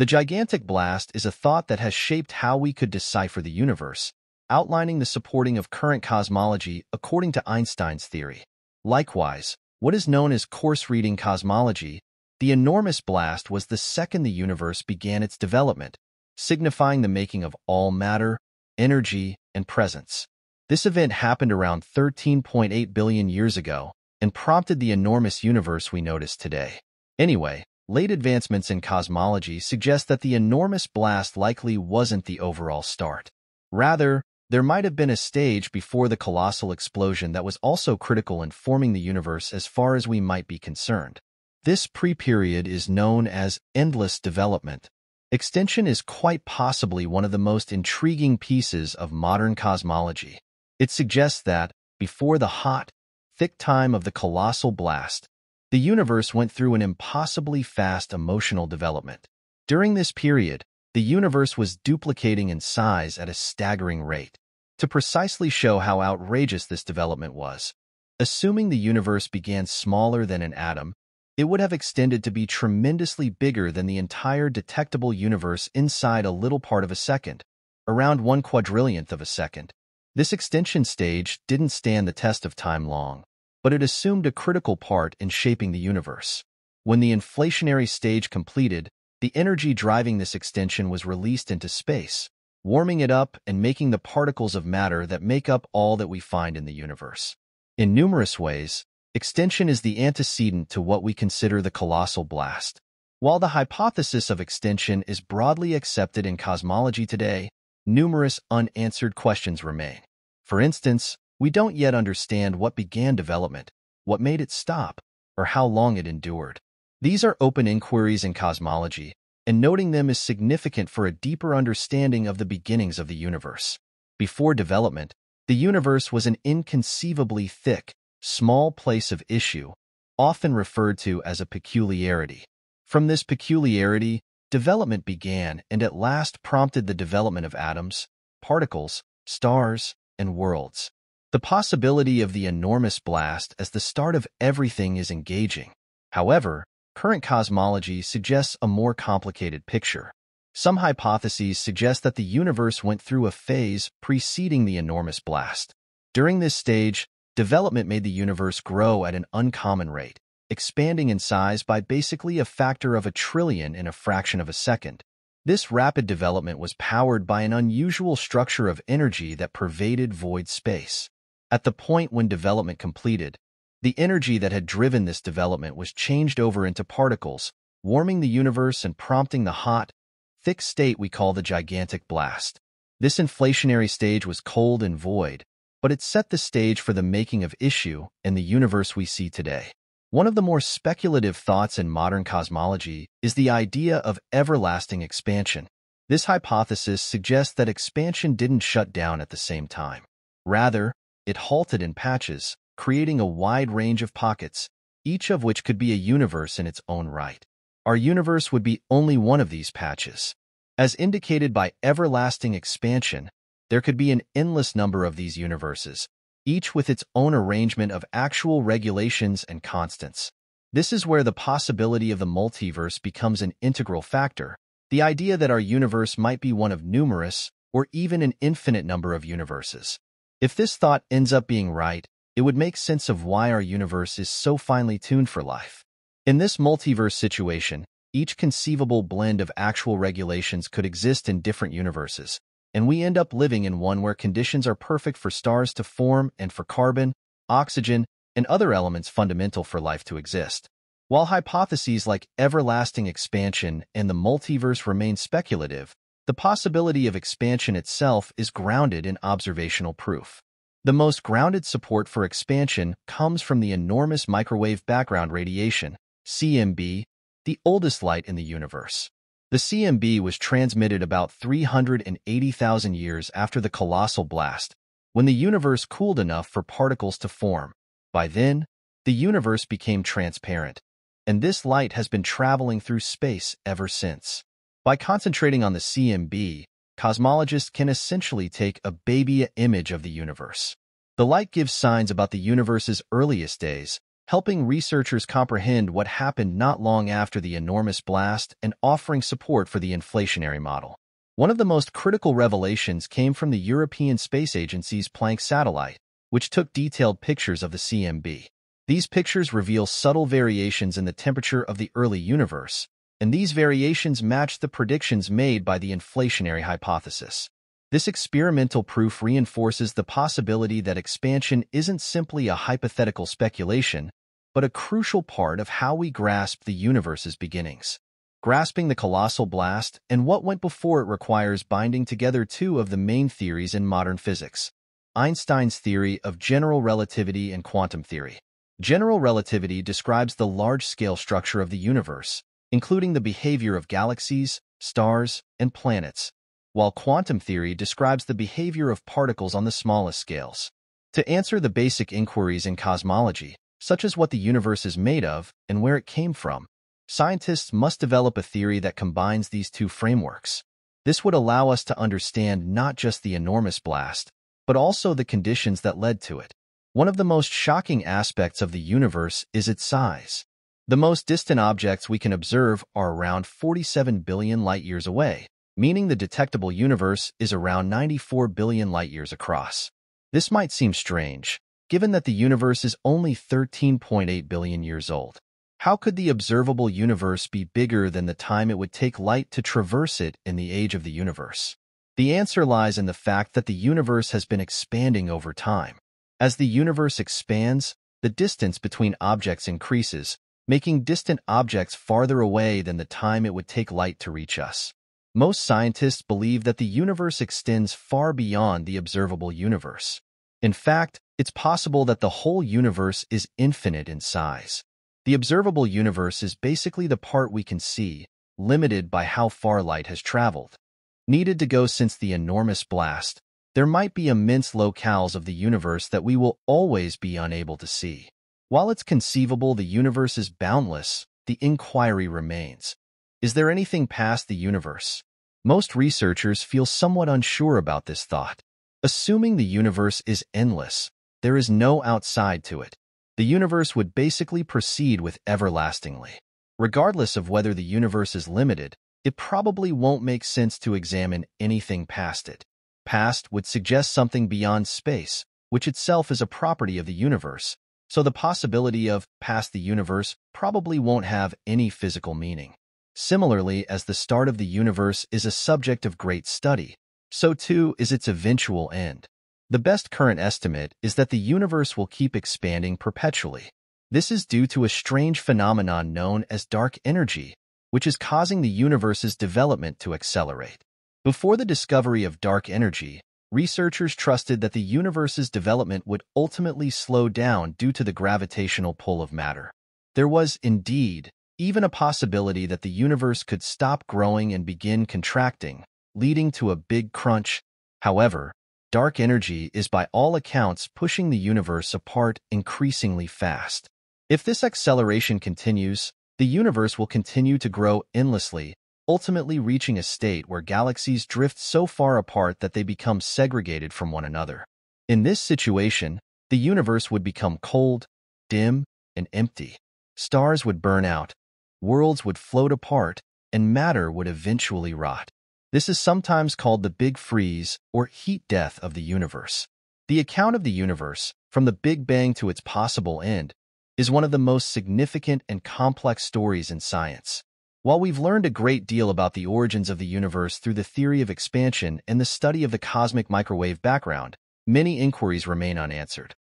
The gigantic blast is a thought that has shaped how we could decipher the universe, outlining the supporting of current cosmology according to Einstein's theory. Likewise, what is known as coarse-reading cosmology, the enormous blast was the second the universe began its development, signifying the making of all matter, energy, and presence. This event happened around 13.8 billion years ago and prompted the enormous universe we notice today. Anyway, late advancements in cosmology suggest that the enormous blast likely wasn't the overall start. Rather, there might have been a stage before the colossal explosion that was also critical in forming the universe as far as we might be concerned. This pre-period is known as endless development. Extension is quite possibly one of the most intriguing pieces of modern cosmology. It suggests that, before the hot, thick time of the colossal blast, the universe went through an impossibly fast emotional development. During this period, the universe was duplicating in size at a staggering rate. To precisely show how outrageous this development was, assuming the universe began smaller than an atom, it would have extended to be tremendously bigger than the entire detectable universe inside a little part of a second, around one quadrillionth of a second. This extension stage didn't stand the test of time long, but it assumed a critical part in shaping the universe. When the inflationary stage completed, the energy driving this extension was released into space, warming it up and making the particles of matter that make up all that we find in the universe. In numerous ways, extension is the antecedent to what we consider the colossal blast. While the hypothesis of extension is broadly accepted in cosmology today, numerous unanswered questions remain. For instance, we don't yet understand what began development, what made it stop, or how long it endured. These are open inquiries in cosmology, and noting them is significant for a deeper understanding of the beginnings of the universe. Before development, the universe was an inconceivably thick, small place of issue, often referred to as a peculiarity. From this peculiarity, development began and at last prompted the development of atoms, particles, stars, and worlds. The possibility of the enormous blast as the start of everything is engaging. However, Current cosmology suggests a more complicated picture. Some hypotheses suggest that the universe went through a phase preceding the enormous blast. During this stage, development made the universe grow at an uncommon rate, expanding in size by basically a factor of a trillion in a fraction of a second. This rapid development was powered by an unusual structure of energy that pervaded void space. At the point when development completed, the energy that had driven this development was changed over into particles, warming the universe and prompting the hot, thick state we call the gigantic blast. This inflationary stage was cold and void, but it set the stage for the making of issue and the universe we see today. One of the more speculative thoughts in modern cosmology is the idea of everlasting expansion. This hypothesis suggests that expansion didn't shut down at the same time. Rather, it halted in patches, creating a wide range of pockets, each of which could be a universe in its own right. Our universe would be only one of these patches. As indicated by everlasting expansion, there could be an endless number of these universes, each with its own arrangement of actual regulations and constants. This is where the possibility of the multiverse becomes an integral factor, the idea that our universe might be one of numerous, or even an infinite number of universes. If this thought ends up being right, it would make sense of why our universe is so finely tuned for life. In this multiverse situation, each conceivable blend of actual regulations could exist in different universes, and we end up living in one where conditions are perfect for stars to form and for carbon, oxygen, and other elements fundamental for life to exist. While hypotheses like everlasting expansion and the multiverse remain speculative, the possibility of expansion itself is grounded in observational proof. The most grounded support for expansion comes from the enormous microwave background radiation, CMB, the oldest light in the universe. The CMB was transmitted about 380,000 years after the colossal blast, when the universe cooled enough for particles to form. By then, the universe became transparent, and this light has been traveling through space ever since. By concentrating on the CMB, cosmologists can essentially take a baby image of the universe. The light gives signs about the universe's earliest days, helping researchers comprehend what happened not long after the enormous blast and offering support for the inflationary model. One of the most critical revelations came from the European Space Agency's Planck satellite, which took detailed pictures of the CMB. These pictures reveal subtle variations in the temperature of the early universe, and these variations match the predictions made by the inflationary hypothesis. This experimental proof reinforces the possibility that expansion isn't simply a hypothetical speculation, but a crucial part of how we grasp the universe's beginnings. Grasping the colossal blast and what went before it requires binding together two of the main theories in modern physics, Einstein's theory of general relativity and quantum theory. General relativity describes the large-scale structure of the universe, including the behavior of galaxies, stars, and planets, while quantum theory describes the behavior of particles on the smallest scales. To answer the basic inquiries in cosmology, such as what the universe is made of and where it came from, scientists must develop a theory that combines these two frameworks. This would allow us to understand not just the enormous blast, but also the conditions that led to it. One of the most shocking aspects of the universe is its size. The most distant objects we can observe are around 47 billion light-years away, meaning the detectable universe is around 94 billion light-years across. This might seem strange, given that the universe is only 13.8 billion years old. How could the observable universe be bigger than the time it would take light to traverse it in the age of the universe? The answer lies in the fact that the universe has been expanding over time. As the universe expands, the distance between objects increases, making distant objects farther away than the time it would take light to reach us. Most scientists believe that the universe extends far beyond the observable universe. In fact, it's possible that the whole universe is infinite in size. The observable universe is basically the part we can see, limited by how far light has traveled. Needed to go since the enormous blast, there might be immense locales of the universe that we will always be unable to see. While it's conceivable the universe is boundless, the inquiry remains. Is there anything past the universe? Most researchers feel somewhat unsure about this thought. Assuming the universe is endless, there is no outside to it. The universe would basically proceed with everlastingly. Regardless of whether the universe is limited, it probably won't make sense to examine anything past it. Past would suggest something beyond space, which itself is a property of the universe, so the possibility of past the universe probably won't have any physical meaning. Similarly, as the start of the universe is a subject of great study, so too is its eventual end. The best current estimate is that the universe will keep expanding perpetually. This is due to a strange phenomenon known as dark energy, which is causing the universe's development to accelerate. Before the discovery of dark energy, researchers trusted that the universe's development would ultimately slow down due to the gravitational pull of matter. There was, indeed, even a possibility that the universe could stop growing and begin contracting, leading to a big crunch. However, dark energy is by all accounts pushing the universe apart increasingly fast. If this acceleration continues, the universe will continue to grow endlessly, ultimately reaching a state where galaxies drift so far apart that they become segregated from one another. In this situation, the universe would become cold, dim, and empty. Stars would burn out, worlds would float apart, and matter would eventually rot. This is sometimes called the Big Freeze or heat death of the universe. The account of the universe, from the Big Bang to its possible end, is one of the most significant and complex stories in science. While we've learned a great deal about the origins of the universe through the theory of expansion and the study of the cosmic microwave background, many inquiries remain unanswered.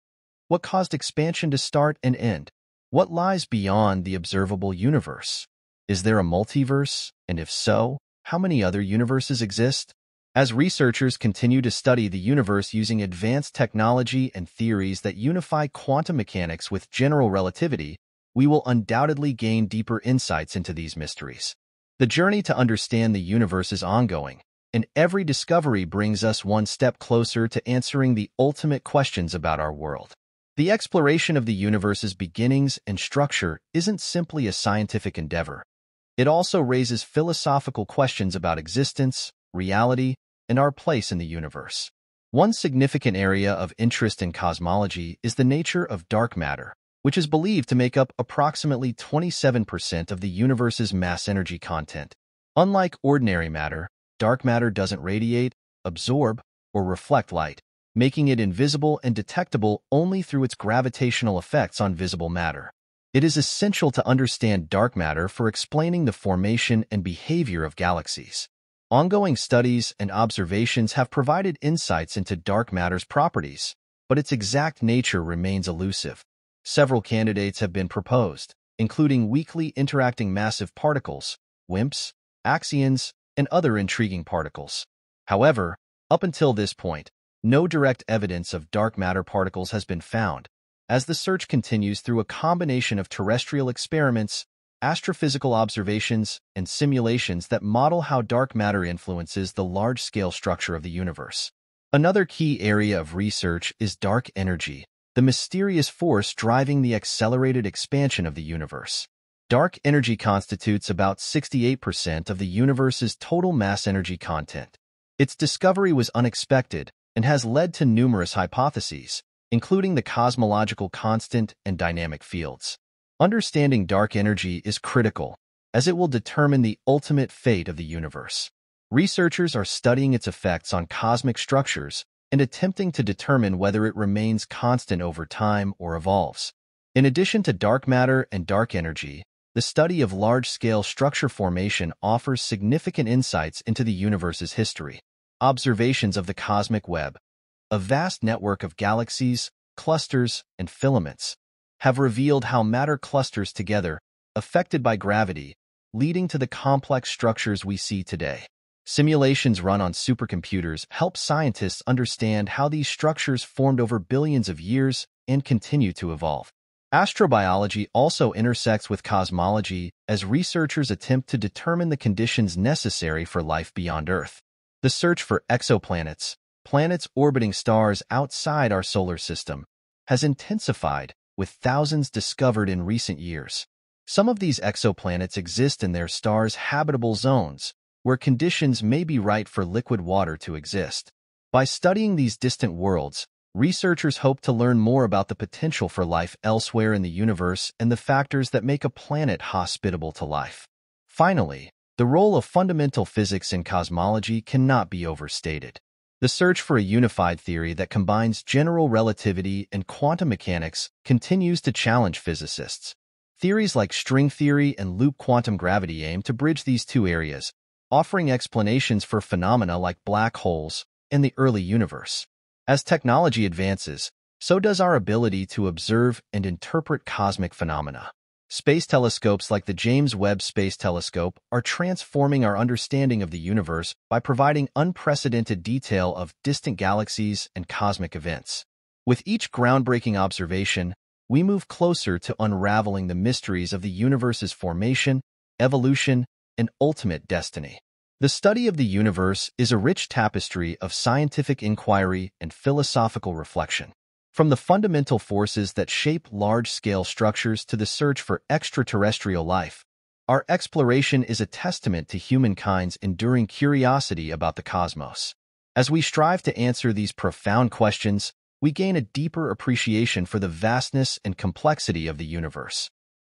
What caused expansion to start and end? What lies beyond the observable universe? Is there a multiverse? And if so, how many other universes exist? As researchers continue to study the universe using advanced technology and theories that unify quantum mechanics with general relativity, we will undoubtedly gain deeper insights into these mysteries. The journey to understand the universe is ongoing, and every discovery brings us one step closer to answering the ultimate questions about our world. The exploration of the universe's beginnings and structure isn't simply a scientific endeavor. It also raises philosophical questions about existence, reality, and our place in the universe. One significant area of interest in cosmology is the nature of dark matter, which is believed to make up approximately 27% of the universe's mass energy content. Unlike ordinary matter, dark matter doesn't radiate, absorb, or reflect light, making it invisible and detectable only through its gravitational effects on visible matter. It is essential to understand dark matter for explaining the formation and behavior of galaxies. Ongoing studies and observations have provided insights into dark matter's properties, but its exact nature remains elusive. Several candidates have been proposed, including weakly interacting massive particles, WIMPs, axions, and other intriguing particles. However, up until this point, no direct evidence of dark matter particles has been found, as the search continues through a combination of terrestrial experiments astrophysical observations, and simulations that model how dark matter influences the large-scale structure of the universe. Another key area of research is dark energy, the mysterious force driving the accelerated expansion of the universe. Dark energy constitutes about 68% of the universe's total mass energy content. Its discovery was unexpected and has led to numerous hypotheses, including the cosmological constant and dynamic fields. Understanding dark energy is critical, as it will determine the ultimate fate of the universe. Researchers are studying its effects on cosmic structures and attempting to determine whether it remains constant over time or evolves. In addition to dark matter and dark energy, the study of large-scale structure formation offers significant insights into the universe's history. Observations of the cosmic web, a vast network of galaxies, clusters, and filaments, have revealed how matter clusters together, affected by gravity, leading to the complex structures we see today. Simulations run on supercomputers help scientists understand how these structures formed over billions of years and continue to evolve. Astrobiology also intersects with cosmology as researchers attempt to determine the conditions necessary for life beyond Earth. The search for exoplanets, planets orbiting stars outside our solar system, has intensified with thousands discovered in recent years. Some of these exoplanets exist in their stars' habitable zones, where conditions may be right for liquid water to exist. By studying these distant worlds, researchers hope to learn more about the potential for life elsewhere in the universe and the factors that make a planet hospitable to life. Finally, the role of fundamental physics in cosmology cannot be overstated. The search for a unified theory that combines general relativity and quantum mechanics continues to challenge physicists. Theories like string theory and loop quantum gravity aim to bridge these two areas, offering explanations for phenomena like black holes and the early universe. As technology advances, so does our ability to observe and interpret cosmic phenomena. Space telescopes like the James Webb Space Telescope are transforming our understanding of the universe by providing unprecedented detail of distant galaxies and cosmic events. With each groundbreaking observation, we move closer to unraveling the mysteries of the universe's formation, evolution, and ultimate destiny. The study of the universe is a rich tapestry of scientific inquiry and philosophical reflection. From the fundamental forces that shape large-scale structures to the search for extraterrestrial life, our exploration is a testament to humankind's enduring curiosity about the cosmos. As we strive to answer these profound questions, we gain a deeper appreciation for the vastness and complexity of the universe.